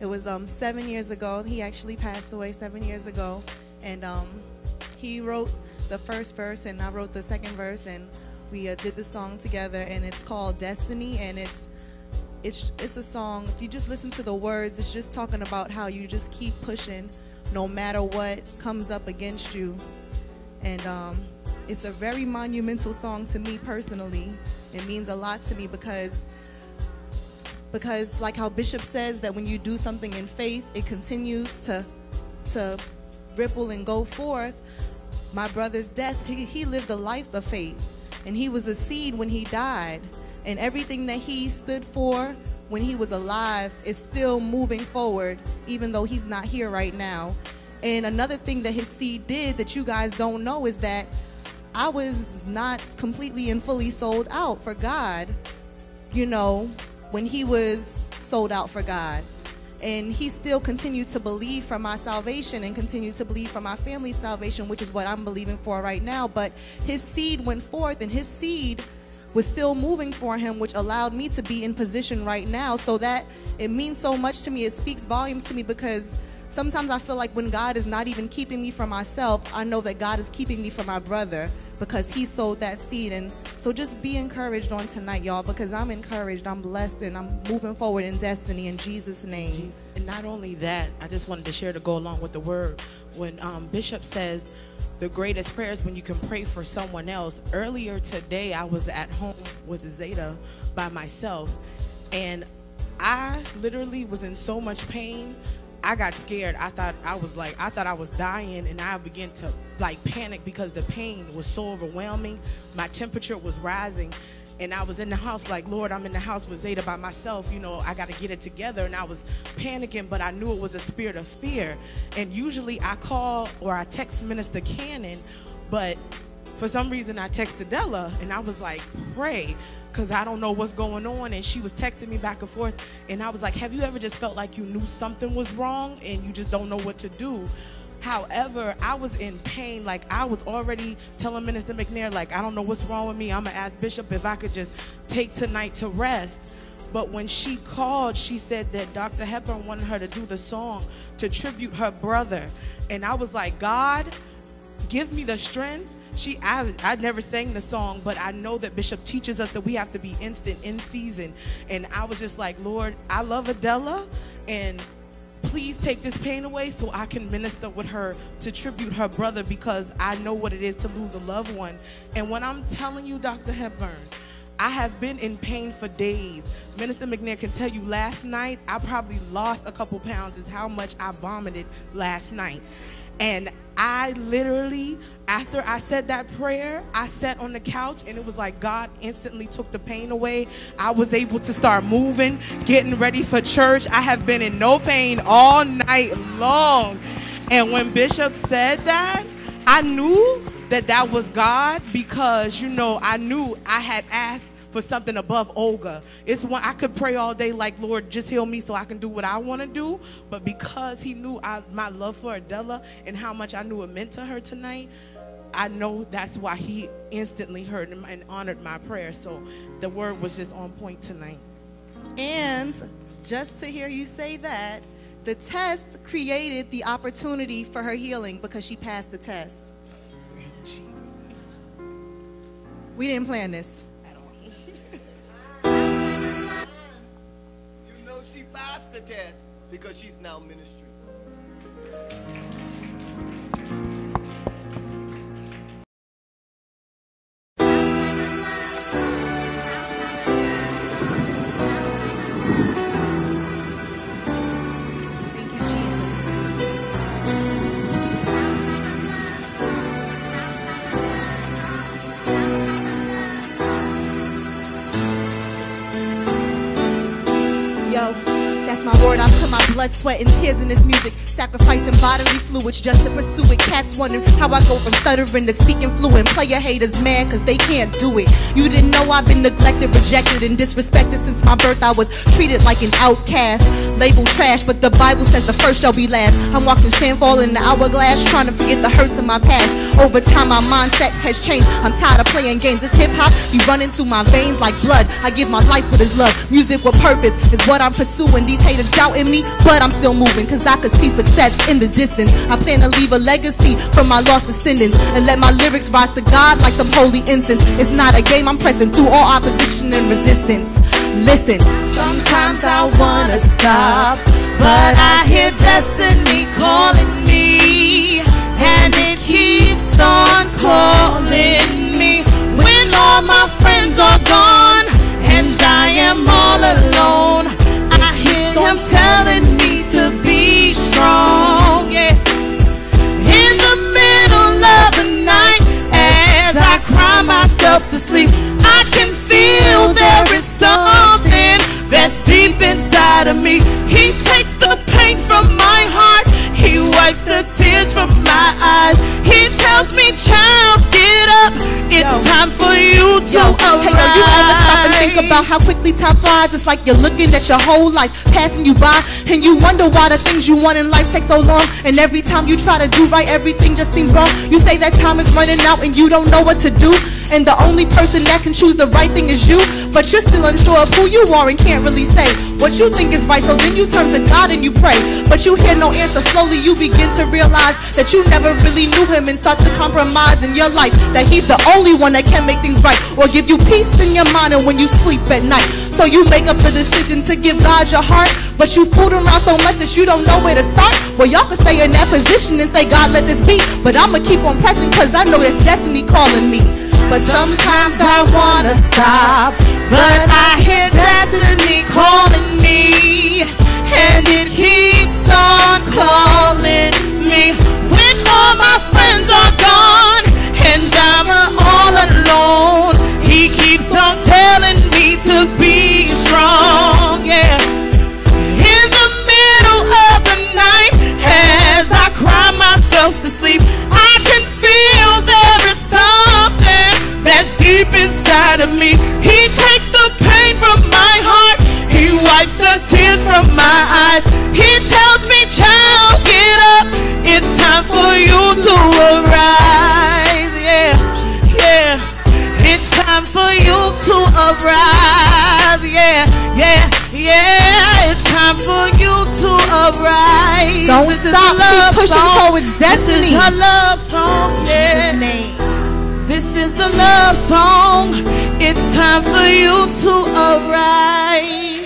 It was um, seven years ago. He actually passed away seven years ago. And um, he wrote the first verse, and I wrote the second verse, and we uh, did the song together. And it's called Destiny, and it's it's it's a song. If you just listen to the words, it's just talking about how you just keep pushing, no matter what comes up against you. And um, it's a very monumental song to me personally. It means a lot to me because because like how bishop says that when you do something in faith it continues to to ripple and go forth. My brother's death he, he lived a life of faith. And he was a seed when he died. And everything that he stood for when he was alive is still moving forward even though he's not here right now. And another thing that his seed did that you guys don't know is that i was not completely and fully sold out for god. You know when he was sold out for God. And he still continued to believe for my salvation and continued to believe for my family's salvation, which is what I'm believing for right now. But his seed went forth, and his seed was still moving for him, which allowed me to be in position right now. So that it means so much to me. It speaks volumes to me because sometimes I feel like when God is not even keeping me for myself, I know that God is keeping me for my brother because he sowed that seed. And so just be encouraged on tonight, y'all, because I'm encouraged, I'm blessed, and I'm moving forward in destiny in Jesus' name. And not only that, I just wanted to share to go along with the word. When um, Bishop says the greatest prayers when you can pray for someone else. Earlier today, I was at home with Zeta by myself, and I literally was in so much pain I got scared. I thought I was like, I thought I was dying, and I began to like panic because the pain was so overwhelming. My temperature was rising, and I was in the house like, Lord, I'm in the house with Zeta by myself. You know, I got to get it together, and I was panicking, but I knew it was a spirit of fear. And usually, I call or I text Minister Cannon, but for some reason, I texted Della, and I was like, pray because I don't know what's going on. And she was texting me back and forth. And I was like, Have you ever just felt like you knew something was wrong and you just don't know what to do? However, I was in pain. Like I was already telling Minister McNair, like, I don't know what's wrong with me. I'm gonna ask Bishop if I could just take tonight to rest. But when she called, she said that Dr. Hepburn wanted her to do the song to tribute her brother. And I was like, God, give me the strength she I, I never sang the song but i know that bishop teaches us that we have to be instant in season and i was just like lord i love adela and please take this pain away so i can minister with her to tribute her brother because i know what it is to lose a loved one and when i'm telling you dr hepburn I have been in pain for days. Minister McNair can tell you last night, I probably lost a couple pounds, is how much I vomited last night. And I literally, after I said that prayer, I sat on the couch and it was like God instantly took the pain away. I was able to start moving, getting ready for church. I have been in no pain all night long. And when Bishop said that, I knew that that was God because, you know, I knew I had asked for something above Olga. It's one I could pray all day like, Lord, just heal me so I can do what I want to do. But because he knew I, my love for Adela and how much I knew it meant to her tonight, I know that's why he instantly heard and honored my prayer. So the word was just on point tonight. And just to hear you say that, the test created the opportunity for her healing because she passed the test. We didn't plan this. Passed the test because she's now ministry. My word, I put my blood, sweat, and tears in this music. Sacrificing bodily fluids just to pursue it. Cats wondering how I go from stuttering to speaking fluent. Player haters mad cause they can't do it. You didn't know I've been neglected, rejected, and disrespected since my birth. I was treated like an outcast. Labeled trash, but the Bible says the first shall be last. I'm walking sandfall in the hourglass, trying to forget the hurts of my past. Over time, my mindset has changed. I'm tired of playing games. This hip hop be running through my veins like blood. I give my life with his love. Music with purpose is what I'm pursuing. These haters doubting me, but I'm still moving, cause I could see success in the distance. I plan to leave a legacy for my lost descendants and let my lyrics rise to God like some holy incense. It's not a game, I'm pressing through all opposition and resistance. Listen, sometimes I wanna stop, but I hear destiny calling me, and it keeps on calling Time for you to Yo, arise. hey, yo, you ever stop and think about how quickly time flies? It's like you're looking at your whole life passing you by, and you wonder why the things you want in life take so long. And every time you try to do right, everything just seems wrong. You say that time is running out, and you don't know what to do. And the only person that can choose the right thing is you. But you're still unsure of who you are and can't really say what you think is right. So then you turn to God and you pray. But you hear no answer. Slowly you begin to realize that you never really knew Him and start to compromise in your life. That He's the only one that can make things right or give you peace in your mind and when you sleep at night. So you make up the decision to give God your heart. But you fooled around so much that you don't know where to start. Well, y'all can stay in that position and say, God, let this be. But I'ma keep on pressing because I know it's destiny calling me. But sometimes I wanna stop. But I hear destiny calling me. And it keeps on calling me. When all my friends are gone and I'm all alone, he keeps on telling me to be strong. Yeah. In the middle of the night, as I cry myself to sleep, deep inside of me. He takes the pain from my heart, He wipes the tears from my eyes. He tells me, child, get up. It's time for you to arise. Yeah, yeah. It's time for you to arise. Yeah, yeah, yeah. It's time for you to arise. Don't This stop. Keep pushing song. towards This destiny. is a love song. Yeah. Jesus' name. Is a love song. It's time for you to arise.